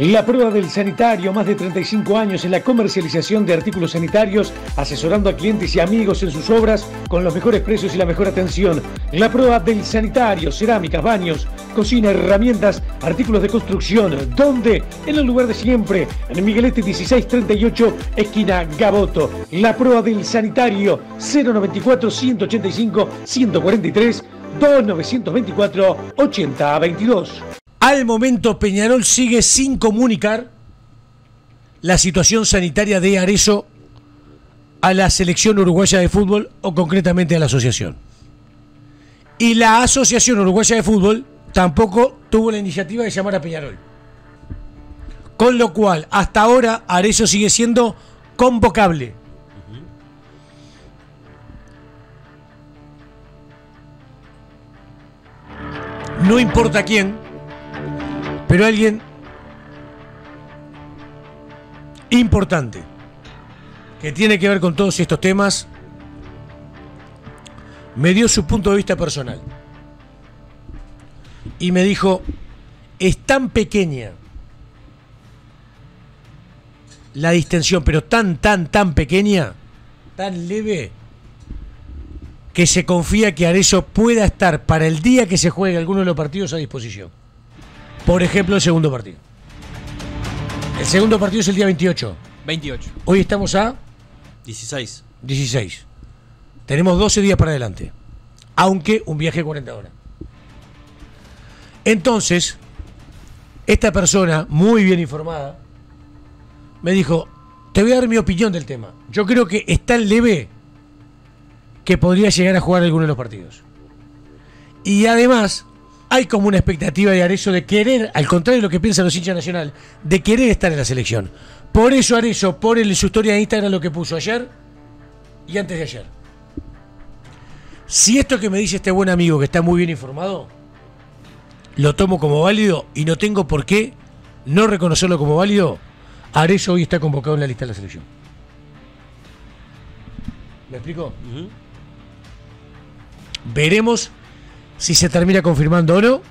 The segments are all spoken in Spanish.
La prueba del sanitario, más de 35 años en la comercialización de artículos sanitarios, asesorando a clientes y amigos en sus obras con los mejores precios y la mejor atención. La prueba del sanitario, cerámicas, baños, cocina, herramientas, artículos de construcción. ¿Dónde? En el lugar de siempre, en Miguelete 1638, esquina Gaboto. La prueba del sanitario, 094 185 143 2924 8022. Al momento Peñarol sigue sin comunicar la situación sanitaria de Arezo a la selección uruguaya de fútbol o concretamente a la asociación. Y la Asociación Uruguaya de Fútbol tampoco tuvo la iniciativa de llamar a Peñarol. Con lo cual, hasta ahora, Arezo sigue siendo convocable. No importa quién, pero alguien importante que tiene que ver con todos estos temas me dio su punto de vista personal y me dijo, es tan pequeña la distensión, pero tan, tan, tan pequeña, tan leve, que se confía que Arezo pueda estar para el día que se juegue alguno de los partidos a disposición. Por ejemplo, el segundo partido. El segundo partido es el día 28. 28. Hoy estamos a 16. 16. Tenemos 12 días para adelante. Aunque un viaje de 40 horas. Entonces, esta persona, muy bien informada, me dijo, te voy a dar mi opinión del tema. Yo creo que es tan leve que podría llegar a jugar alguno de los partidos. Y además, hay como una expectativa de Arezo de querer, al contrario de lo que piensan los hinchas nacional, de querer estar en la selección. Por eso Arezo pone en su historia de Instagram lo que puso ayer y antes de ayer. Si esto que me dice este buen amigo que está muy bien informado, lo tomo como válido y no tengo por qué no reconocerlo como válido, Arezo hoy está convocado en la lista de la selección. ¿Me explico? Veremos si se termina confirmando o no.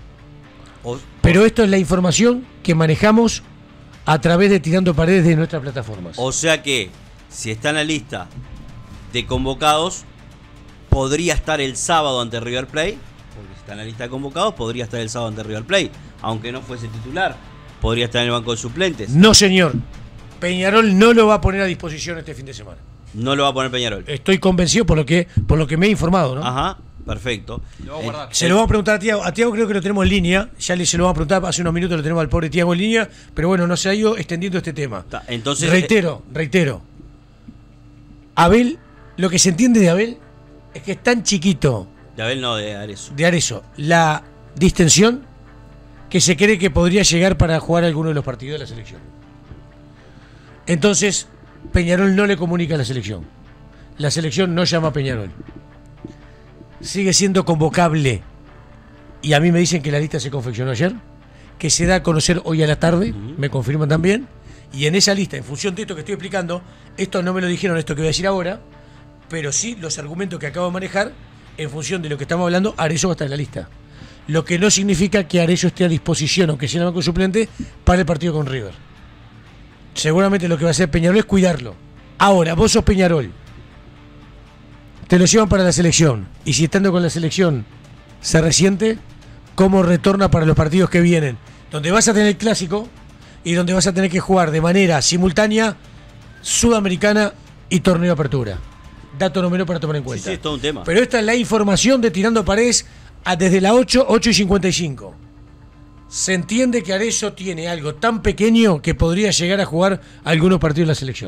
Pero esto es la información que manejamos a través de Tirando Paredes de nuestras plataformas. O sea que, si está en la lista de convocados, podría estar el sábado ante River Plate. Porque si está en la lista de convocados, podría estar el sábado ante River Plate. Aunque no fuese titular, podría estar en el banco de suplentes. No, señor. Peñarol no lo va a poner a disposición este fin de semana. No lo va a poner Peñarol. Estoy convencido por lo que, por lo que me he informado, ¿no? Ajá, perfecto. Eh, Se lo vamos a preguntar a Tiago. A Tiago creo que lo tenemos en línea. Ya le se lo vamos a preguntar. Hace unos minutos lo tenemos al pobre Tiago en línea. Pero bueno, no se ha ido extendiendo este tema. Ta- Entonces, reitero, reitero. Abel, lo que se entiende de Abel es que es tan chiquito De Abel no, de Arezo. de Arezo la distensión que se cree que podría llegar para jugar alguno de los partidos de la selección. Entonces, Peñarol no le comunica a la selección. La selección no llama a Peñarol. Sigue siendo convocable. Y a mí me dicen que la lista se confeccionó ayer, que se da a conocer hoy a la tarde, me confirman también. Y en esa lista, en función de esto que estoy explicando, esto no me lo dijeron, esto que voy a decir ahora, pero sí los argumentos que acabo de manejar, en función de lo que estamos hablando, Arezzo va a estar en la lista. Lo que no significa que Arezzo esté a disposición, aunque sea en el banco suplente, para el partido con River. Seguramente lo que va a hacer Peñarol es cuidarlo. Ahora, vos sos Peñarol. Te lo llevan para la selección. Y si estando con la selección se resiente, ¿cómo retorna para los partidos que vienen? Donde vas a tener el clásico y donde vas a tener que jugar de manera simultánea Sudamericana y Torneo Apertura. Dato número para tomar en Sí, cuenta. sí, es todo un tema. Pero esta es la información de Tirando Paredes a- desde la 8, 8 y 55. Se entiende que Arezzo tiene algo tan pequeño que podría llegar a jugar algunos partidos de la selección.